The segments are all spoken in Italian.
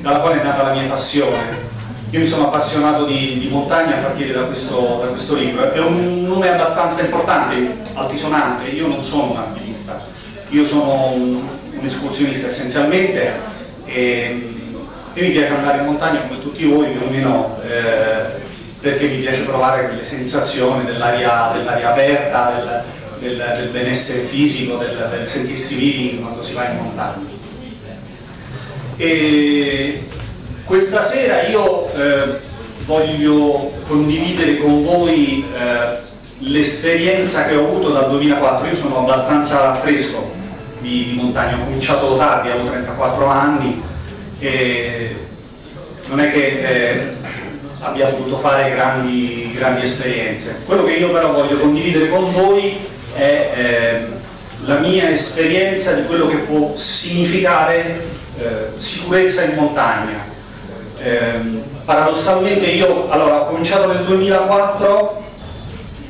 dalla quale è nata la mia passione. Io mi sono appassionato di, di montagna a partire da questo, da questo, libro. È un nome abbastanza importante, altisonante. Io non sono un alpinista, io sono un, un escursionista essenzialmente e, e, mi piace andare in montagna come tutti voi, più o meno, eh, perché mi piace provare quelle sensazioni dell'aria dell aperta, del, del, del, benessere fisico, del, del sentirsi vivi quando si va in montagna. E questa sera io eh, voglio condividere con voi eh, l'esperienza che ho avuto dal 2004, io sono abbastanza fresco di, di montagna, ho cominciato tardi, avevo 34 anni e non è che eh, abbia potuto fare grandi, grandi, esperienze. Quello che io però voglio condividere con voi è eh, la mia esperienza di quello che può significare eh, sicurezza in montagna. Eh, paradossalmente io allora, ho cominciato nel 2004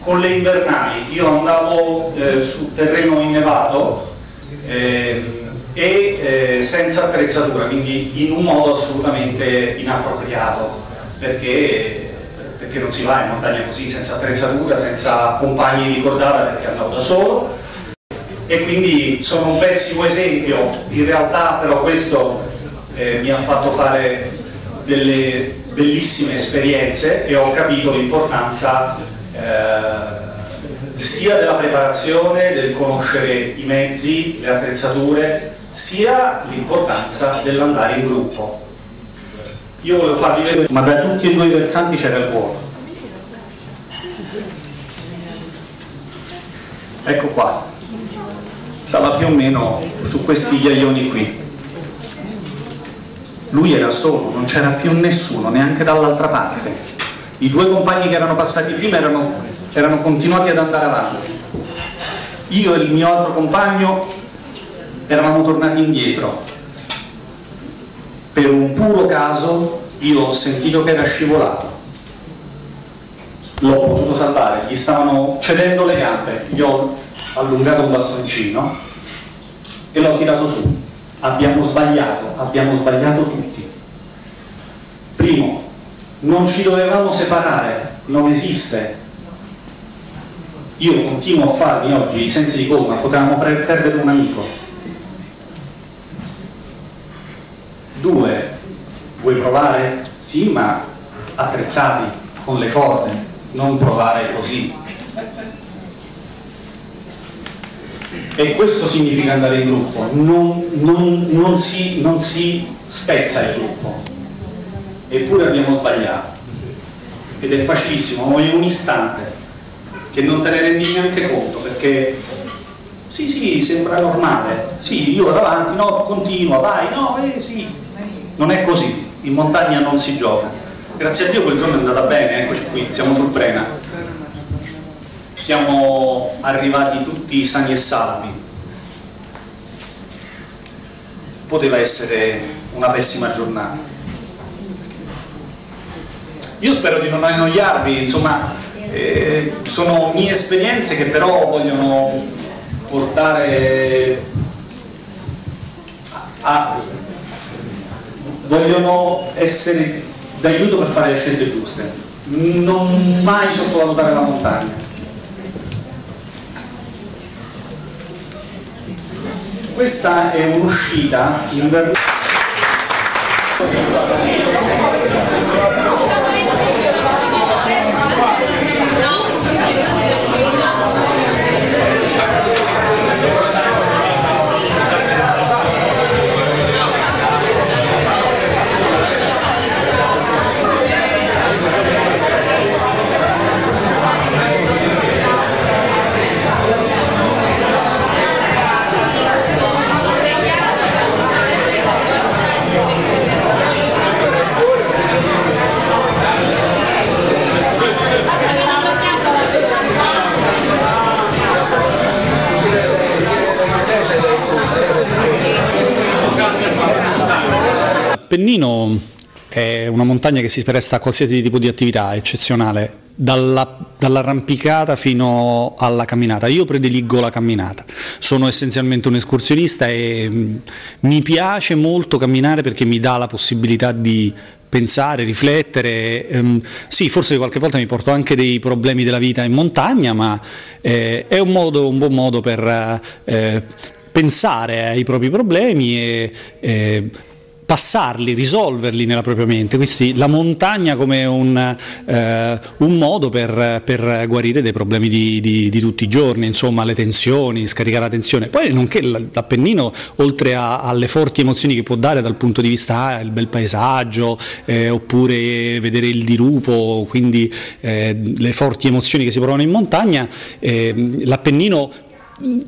con le invernali, io andavo eh, su terreno innevato eh, e eh, senza attrezzatura, quindi in un modo assolutamente inappropriato, perché, perché, non si va in montagna così senza attrezzatura, senza compagni di cordata perché andavo da solo e quindi sono un pessimo esempio, in realtà però questo eh, mi ha fatto fare delle bellissime esperienze e ho capito l'importanza eh, sia della preparazione, del conoscere i mezzi, le attrezzature, sia l'importanza dell'andare in gruppo. Io volevo farvi vedere, ma da tutti e due i versanti c'era il vuoto. Ecco qua, stava più o meno su questi ghiaioni qui lui era solo, non c'era più nessuno, neanche dall'altra parte. I due compagni che erano passati prima erano, erano continuati ad andare avanti. Io e il mio altro compagno eravamo tornati indietro. Per un puro caso io ho sentito che era scivolato. L'ho potuto salvare, gli stavano cedendo le gambe, gli ho allungato un bastoncino e l'ho tirato su abbiamo sbagliato, abbiamo sbagliato tutti. Primo, non ci dovevamo separare, non esiste. Io continuo a farmi oggi i sensi di colpa, potevamo perdere un amico. Due, vuoi provare? Sì, ma attrezzati, con le corde, non provare così. E questo significa andare in gruppo, non, non, non, si, non si spezza il gruppo, eppure abbiamo sbagliato. Ed è facilissimo, ma in un istante che non te ne rendi neanche conto perché sì sì sembra normale, sì io vado avanti, no continua, vai, no, eh, sì, non è così, in montagna non si gioca. Grazie a Dio quel giorno è andata bene, eccoci qui, siamo sul Brena siamo arrivati tutti sani e salvi. Poteva essere una pessima giornata. Io spero di non annoiarvi, insomma, eh, sono mie esperienze che però vogliono portare a, vogliono essere d'aiuto per fare le scelte giuste. Non mai sottovalutare la montagna questa è un'uscita in Appennino è una montagna che si presta a qualsiasi tipo di attività, eccezionale. dall'arrampicata fino alla camminata. Io prediligo la camminata, sono essenzialmente un escursionista e mm, mi piace molto camminare perché mi dà la possibilità di pensare, riflettere, ehm, sì forse qualche volta mi porto anche dei problemi della vita in montagna ma eh, è un, modo, un, buon modo per eh, pensare ai propri problemi e eh, passarli, risolverli nella propria mente, quindi la montagna come un, eh, un modo per, per, guarire dei problemi di, di, di, tutti i giorni, insomma le tensioni, scaricare la tensione, poi nonché l'Appennino oltre a, alle forti emozioni che può dare dal punto di vista ah, il bel paesaggio eh, oppure vedere il dirupo, quindi eh, le forti emozioni che si provano in montagna, eh, l'Appennino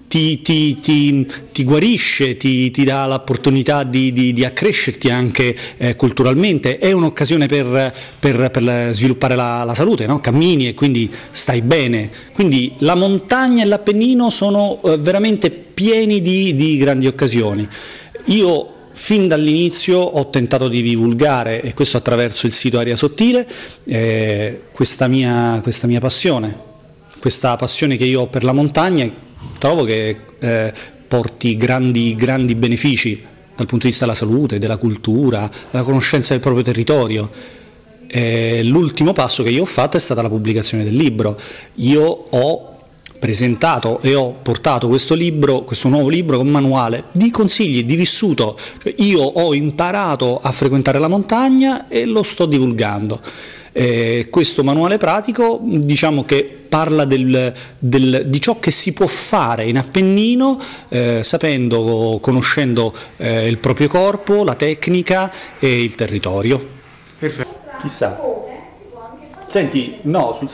ti, ti, ti, ti, guarisce, ti, dà l'opportunità di, di, di, accrescerti anche eh, culturalmente, è un'occasione per, per, per, sviluppare la, la salute, no? cammini e quindi stai bene. Quindi la montagna e l'Appennino sono eh, veramente pieni di, di grandi occasioni. Io fin dall'inizio ho tentato di divulgare, e questo attraverso il sito Aria Sottile, eh, questa, mia, questa mia passione, questa passione che io ho per la montagna trovo che eh, porti grandi, grandi benefici dal punto di vista della salute, della cultura, della conoscenza del proprio territorio. L'ultimo passo che io ho fatto è stata la pubblicazione del libro. Io ho presentato e ho portato questo libro, questo nuovo libro con manuale di consigli, di vissuto. Cioè io ho imparato a frequentare la montagna e lo sto divulgando. Eh, questo manuale pratico diciamo che parla del, del, di ciò che si può fare in Appennino eh, sapendo, conoscendo eh, il proprio corpo, la tecnica e il territorio. Perfetto. Chissà. Senti, no, sul